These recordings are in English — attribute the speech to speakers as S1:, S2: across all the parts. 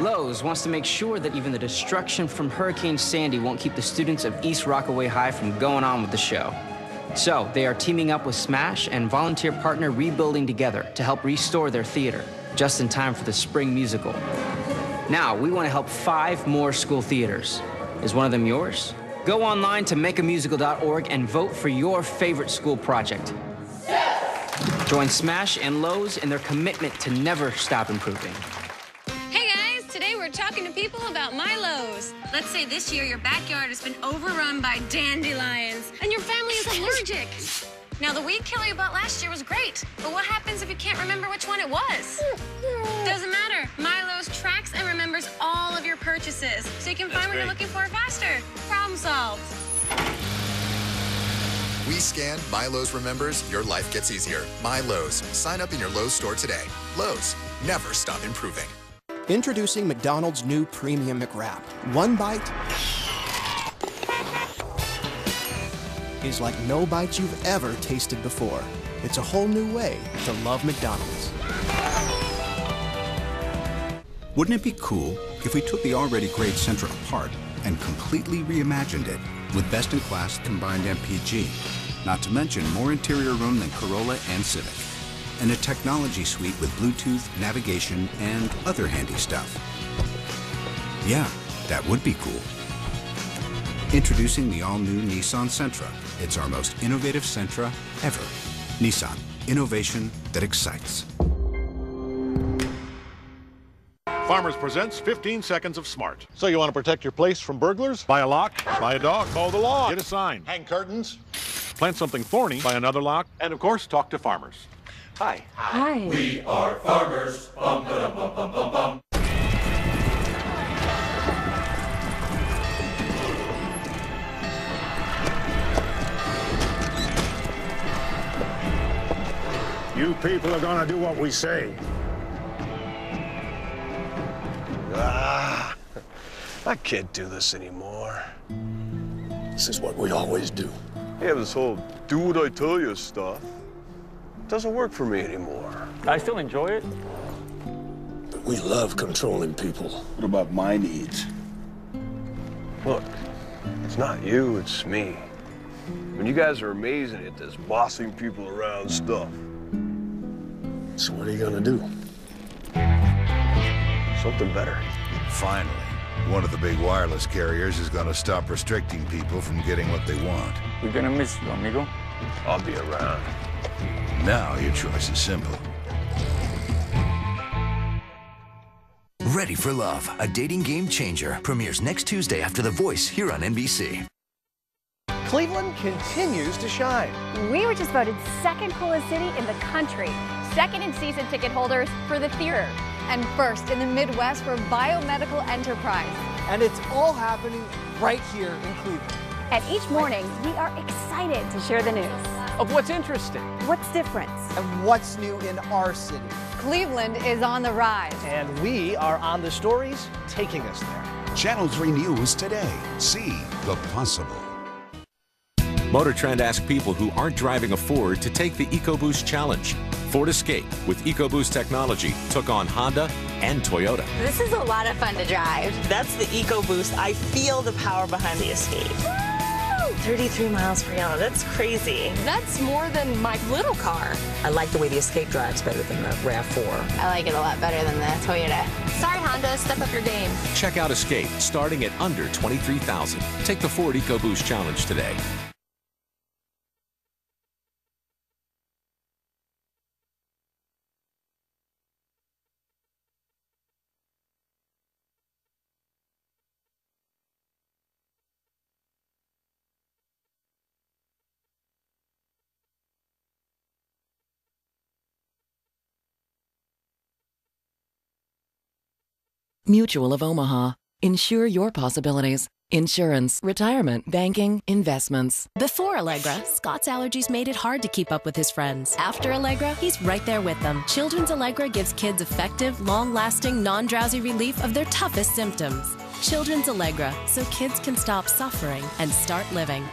S1: Lowe's wants to make sure that even the destruction from Hurricane Sandy won't keep the students of East Rockaway High from going on with the show. So, they are teaming up with Smash and volunteer partner Rebuilding Together to help restore their theater, just in time for the spring musical. Now, we want to help five more school theaters. Is one of them yours? Go online to makeamusical.org and vote for your favorite school project. Join Smash and Lowe's in their commitment to never stop improving.
S2: Hey guys, today we're talking to people about MyLowe's. Let's say this year your backyard has been overrun by dandelions and your family is allergic. Now, the weed killer you bought last year was great, but what happens if you can't remember which one it was? Doesn't matter. MyLowe's tracks and remembers all of your purchases, so you can find what you're looking for faster. Problem solved.
S3: We scan, MyLowe's remembers, your life gets easier. MyLowe's. Sign up in your Lowe's store today. Lowe's. Never stop improving.
S4: Introducing McDonald's new Premium McWrap. One bite is like no bites you've ever tasted before. It's a whole new way to love McDonald's.
S5: Wouldn't it be cool if we took the already great Sentra apart and completely reimagined it with best-in-class combined MPG? Not to mention more interior room than Corolla and Civic. And a technology suite with Bluetooth, navigation, and other handy stuff. Yeah, that would be cool. Introducing the all-new Nissan Sentra. It's our most innovative Sentra ever. Nissan, innovation that excites.
S6: Farmers presents 15 seconds of smart. So you want to protect your place from burglars? Buy a lock, buy a dog, call the law, get a sign, hang curtains, plant something thorny, buy another lock, and of course, talk to farmers. Hi.
S7: Hi.
S8: We are farmers. Bum, ba, bum, bum, bum, bum.
S9: You people are gonna do what we say.
S10: Ah, I can't do this anymore.
S9: This is what we always do.
S10: Yeah, this whole do what I tell you stuff doesn't work for me anymore.
S11: I still enjoy it.
S9: But we love controlling people.
S12: What about my needs?
S10: Look, it's not you, it's me. When you guys are amazing at this bossing people around stuff.
S9: So what are you gonna do?
S10: Something better.
S13: Finally, one of the big wireless carriers is going to stop restricting people from getting what they want.
S11: We're gonna miss you, amigo.
S10: I'll be around.
S13: Now your choice is simple.
S14: Ready for Love, a dating game changer, premieres next Tuesday after The Voice here on NBC.
S15: Cleveland continues to shine.
S16: We were just voted second coolest city in the country, second in season ticket holders for the theater,
S17: and first in the Midwest for biomedical enterprise.
S15: And it's all happening right here in Cleveland.
S16: And each morning, we are excited to share the news
S15: of what's interesting,
S16: what's different,
S15: and what's new in our city.
S17: Cleveland is on the rise.
S15: And we are on the stories taking us there.
S5: Channel 3 News today. See the possible.
S18: Motor Trend asked people who aren't driving a Ford to take the EcoBoost Challenge. Ford Escape with EcoBoost technology took on Honda and Toyota.
S19: This is a lot of fun to drive.
S20: That's the EcoBoost. I feel the power behind the Escape. 33 miles per gallon. That's crazy.
S19: That's more than my little car.
S20: I like the way the Escape drives better than the RAV4.
S19: I like it a lot better than the Toyota. Sorry, Honda, step up your game.
S18: Check out Escape starting at under 23,000. Take the Ford EcoBoost Challenge today.
S21: Mutual of Omaha. Insure your possibilities. Insurance, retirement, banking, investments.
S22: Before Allegra, Scott's allergies made it hard to keep up with his friends. After Allegra, he's right there with them. Children's Allegra gives kids effective, long lasting, non drowsy relief of their toughest symptoms. Children's Allegra, so kids can stop suffering and start living.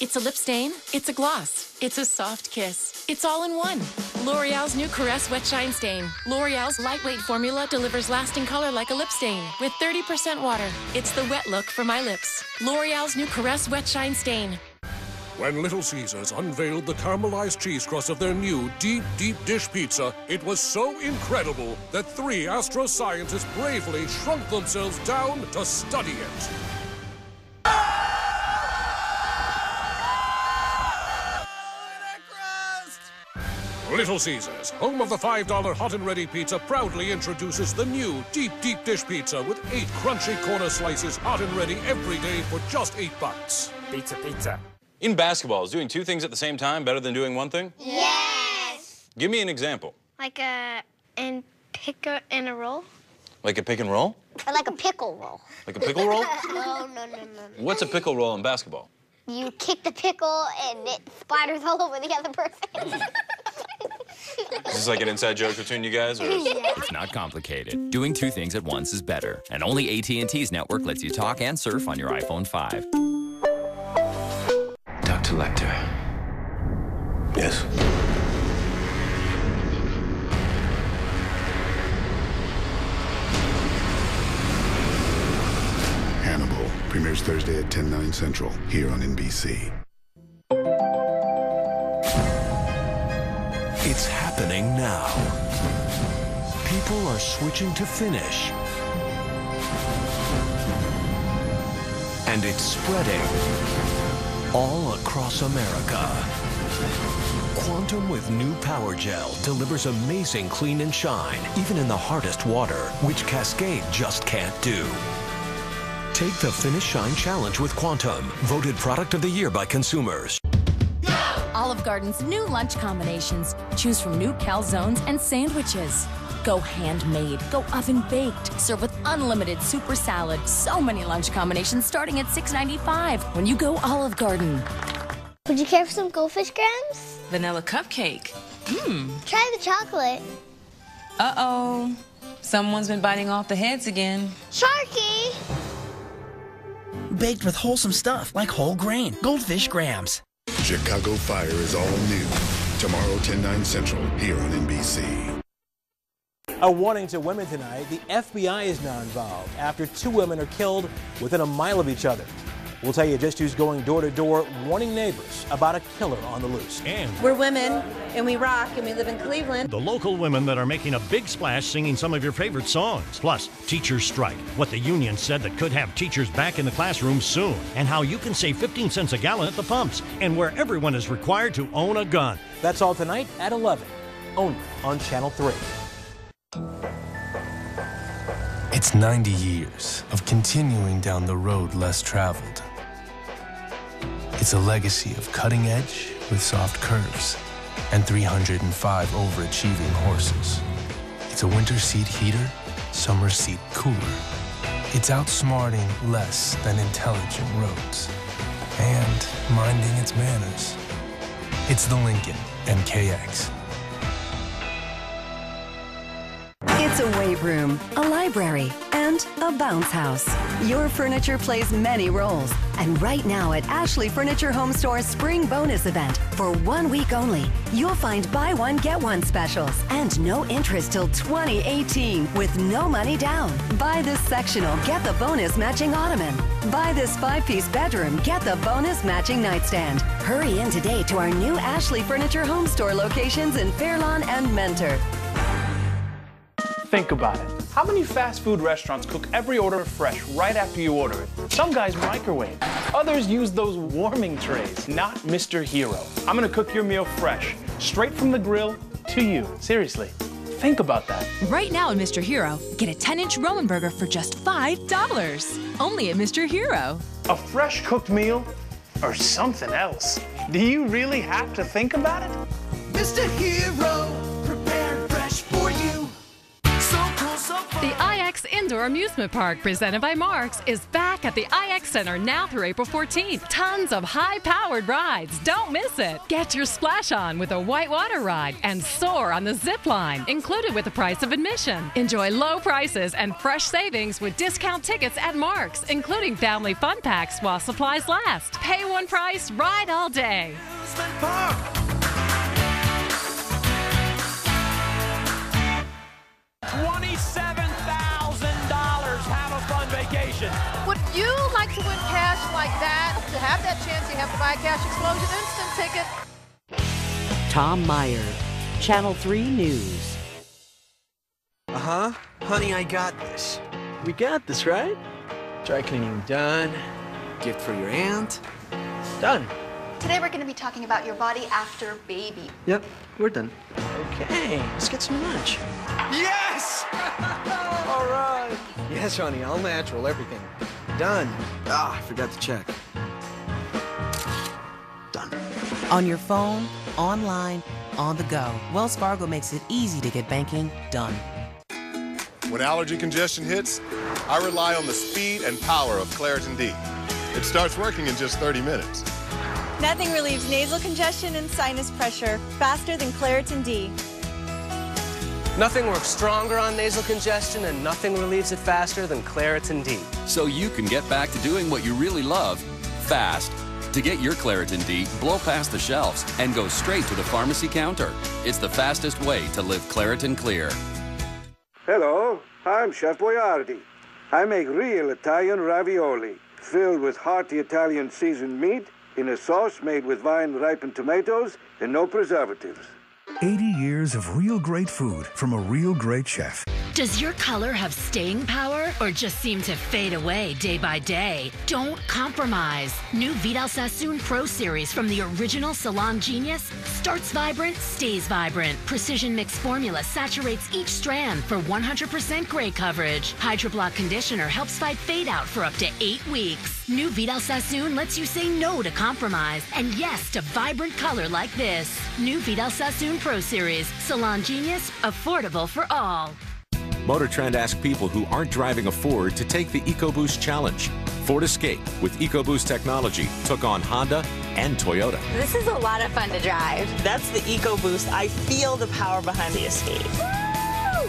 S23: It's a lip stain, it's a gloss, it's a soft kiss. It's all in one.
S21: L'Oreal's new Caresse Wet Shine Stain. L'Oreal's lightweight formula delivers lasting color like a lip stain with 30% water. It's the wet look for my lips. L'Oreal's new Caresse Wet Shine Stain.
S7: When Little Caesars unveiled the caramelized cheese crust of their new deep, deep dish pizza, it was so incredible that three astro scientists bravely shrunk themselves down to study it. Little Caesars, home of the $5 hot and ready pizza, proudly introduces the new deep, deep dish pizza with eight crunchy corner slices, hot and ready every day for just eight bucks.
S12: Pizza, pizza. In basketball, is doing two things at the same time better than doing one thing?
S3: Yes!
S12: Give me an example.
S3: Like a and pick a, and a roll?
S12: Like a pick and roll?
S3: Or like a pickle roll.
S12: Like a pickle roll?
S3: Oh, no, no, no, no.
S12: What's a pickle roll in basketball?
S3: You kick the pickle and it spiders all over the other person.
S12: Is this like an inside joke between you guys? Or?
S24: It's not complicated. Doing two things at once is better, and only AT&T's network lets you talk and surf on your iPhone 5.
S12: Dr. Lecter.
S10: Yes.
S25: Hannibal premieres Thursday at 10, 9 central here on NBC.
S26: It's happening now. People are switching to Finish. And it's spreading all across America. Quantum with new Power Gel delivers amazing clean and shine, even in the hardest water, which Cascade just can't do. Take the Finish Shine Challenge with Quantum, voted Product of the Year by consumers.
S22: Olive Garden's new lunch combinations. Choose from new calzones and sandwiches. Go handmade, go oven baked, serve with unlimited super salad. So many lunch combinations starting at $6.95 when you go Olive Garden.
S3: Would you care for some goldfish Grahams?
S19: Vanilla cupcake. Mmm.
S3: Try the chocolate.
S19: Uh oh. Someone's been biting off the heads again.
S3: Sharky!
S27: Baked with wholesome stuff like whole grain, goldfish Grahams.
S25: Chicago Fire is all new. Tomorrow, 10, 9 central here on NBC.
S28: A warning to women tonight. The FBI is now involved after two women are killed within a mile of each other. We'll tell you just who's going door to door warning neighbors about a killer on the loose.
S29: And
S30: We're women, and we rock, and we live in Cleveland.
S29: the local women that are making a big splash singing some of your favorite songs. Plus, teachers strike. What the union said that could have teachers back in the classroom soon. And how you can save 15 cents a gallon at the pumps. And where everyone is required to own a gun.
S28: That's all tonight at 11, only on Channel 3.
S15: It's 90 years of continuing down the road less traveled. It's a legacy of cutting edge with soft curves and 305 overachieving horses. It's a winter seat heater, summer seat cooler. It's outsmarting less than intelligent roads and minding its manners. It's the Lincoln MKX.
S31: Room, a library, and a bounce house. Your furniture plays many roles. And right now at Ashley Furniture Home Store's spring bonus event, for one week only, you'll find buy one, get one specials and no interest till 2018 with no money down. Buy this sectional, get the bonus matching ottoman. Buy this five piece bedroom, get the bonus matching nightstand. Hurry in today to our new Ashley Furniture Home Store locations in Fairlawn and Mentor.
S32: Think about it. How many fast food restaurants cook every order fresh right after you order it? Some guys microwave. Others use those warming trays. Not Mr. Hero. I'm gonna cook your meal fresh, straight from the grill to you. Seriously. Think about that.
S33: Right now at Mr. Hero, get a 10 inch Roman burger for just $5. Only at Mr. Hero.
S32: A fresh cooked meal or something else? Do you really have to think about it?
S34: Mr. Hero,
S35: The IX Indoor Amusement Park, presented by Marc's, is back at the IX Center now through April 14th. Tons of high powered rides. Don't miss it. Get your splash on with a whitewater ride and soar on the zip line, included with the price of admission. Enjoy low prices and fresh savings with discount tickets at Marc's, including family fun packs while supplies last. Pay one price, ride all day.
S36: Have
S30: like that? To have that chance, you have to buy a Cash Explosion instant ticket.
S37: Tom Meyer, Channel 3 News.
S38: Uh huh. Honey, I got this. We got this, right? Dry cleaning done. Gift for your aunt. Done.
S39: Today we're going to be talking about your body after baby.
S38: Yep, we're done. Okay, let's get some lunch. Yes! All right. Yes, honey, all natural, everything. Done. Ah, I forgot to check. Done.
S27: On your phone, online, on the go, Wells Fargo makes it easy to get banking done.
S40: When allergy congestion hits, I rely on the speed and power of Claritin D. It starts working in just 30 minutes.
S41: Nothing relieves nasal congestion and sinus pressure faster than Claritin D.
S42: Nothing works stronger on nasal congestion and nothing relieves it faster than Claritin D.
S24: So you can get back to doing what you really love fast. To get your Claritin D, blow past the shelves and go straight to the pharmacy counter. It's the fastest way to live Claritin Clear.
S43: Hello, I'm Chef Boyardee. I make real Italian ravioli, filled with hearty Italian seasoned meat in a sauce made with vine ripened tomatoes and no preservatives.
S44: 80 years of real great food from a real great chef.
S1: Does your color have staying power or just seem to fade away day by day? Don't compromise. New Vidal Sassoon Pro Series from the original Salon Genius starts vibrant, stays vibrant. Precision mix formula saturates each strand for 100% gray coverage. Hydro Block conditioner helps fight fade out for up to eight weeks. New Vidal Sassoon lets you say no to compromise and yes to vibrant color like this. New Vidal Sassoon Pro Series. Salon Genius, affordable for all.
S18: Motor Trend asked people who aren't driving a Ford to take the EcoBoost Challenge. Ford Escape with EcoBoost technology took on Honda and Toyota.
S41: This is a lot of fun to drive.
S20: That's the EcoBoost. I feel the power behind the Escape.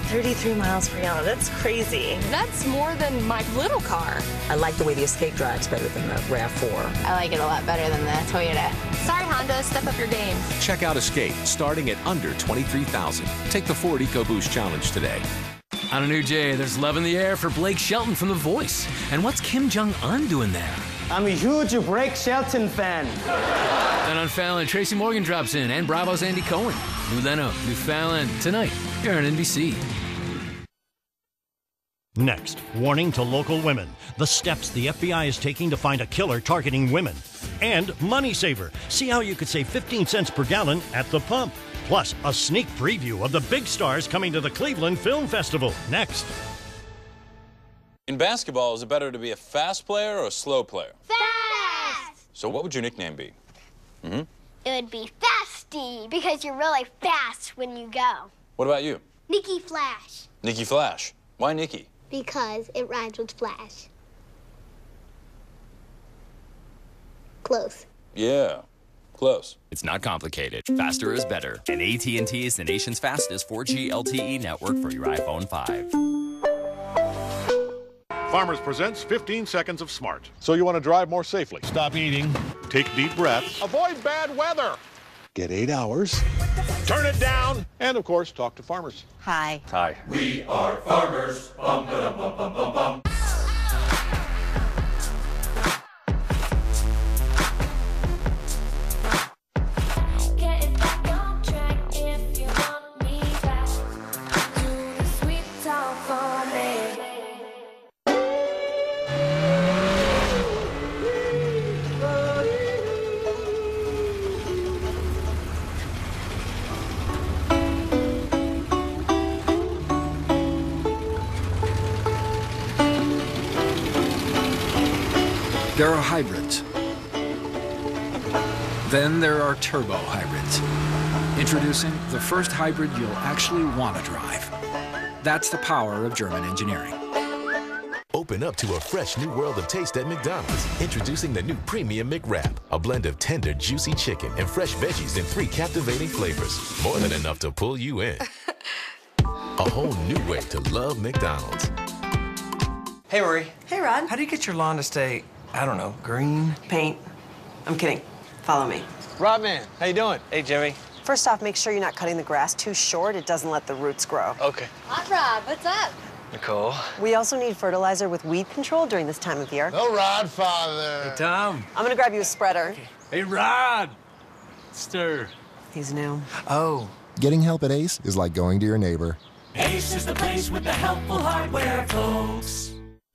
S20: 33 miles per gallon. That's crazy.
S39: That's more than my little car.
S20: I like the way the Escape drives better than the RAV4.
S39: I like it a lot better than the Toyota. Sorry, Honda, step up your game.
S18: Check out Escape starting at under 23,000. Take the Ford EcoBoost Challenge today.
S45: On a new day, there's love in the air for Blake Shelton from The Voice. And what's Kim Jong Un doing there?
S46: I'm a huge Blake Shelton fan.
S45: Then on Fallon, Tracy Morgan drops in, and Bravo's Andy Cohen. New Leno, New Fallon, tonight, here on NBC.
S29: Next, warning to local women the steps the FBI is taking to find a killer targeting women. And Money Saver. See how you could save 15 cents per gallon at the pump. Plus, a sneak preview of the big stars coming to the Cleveland Film Festival. Next.
S12: In basketball, is it better to be a fast player or a slow player?
S3: Fast!
S12: So what would your nickname be? Mm-hmm.
S3: It would be Fasty because you're really fast when you go.
S12: What about you?
S3: Nikki Flash
S12: Nikki Flash. Why Nikki?
S3: Because it rhymes with Flash. Close.
S12: Yeah, close.
S24: It's not complicated. Faster is better. And AT&T is the nation's fastest 4G LTE network for your iPhone 5.
S6: Farmers presents 15 seconds of smart. So you want to drive more safely. Stop eating. Take deep breaths. Avoid bad weather. Get eight hours. Turn it down. And of course, talk to farmers.
S20: Hi.
S6: Hi.
S34: We are farmers. Bum, ba, dum, bum, bum,
S47: There are hybrids. Then there are turbo hybrids. Introducing the first hybrid you'll actually want to drive. That's the power of German engineering.
S48: Open up to a fresh new world of taste at McDonald's. Introducing the new Premium McWrap, a blend of tender, juicy chicken and fresh veggies in three captivating flavors. More than enough to pull you in. A whole new way to love McDonald's.
S38: Hey, Marie.
S41: Hey, Rod.
S38: How do you get your lawn to stay, I don't know, green?
S41: Paint. I'm kidding. Follow me.
S38: Rodman, how you doing? Hey, Jimmy.
S49: First off, make sure you're not cutting the grass too short. It doesn't let the roots grow.
S42: Okay.
S3: Hot Rod, what's up?
S42: Nicole.
S49: We also need fertilizer with weed control during this time of year.
S50: No Rod, Father.
S45: Hey, Tom.
S49: I'm gonna grab you a spreader.
S45: Hey, Rod. Stir.
S49: He's new.
S45: Oh.
S51: Getting help at Ace is like going to your neighbor.
S34: Ace is the place with the helpful hardware, folks.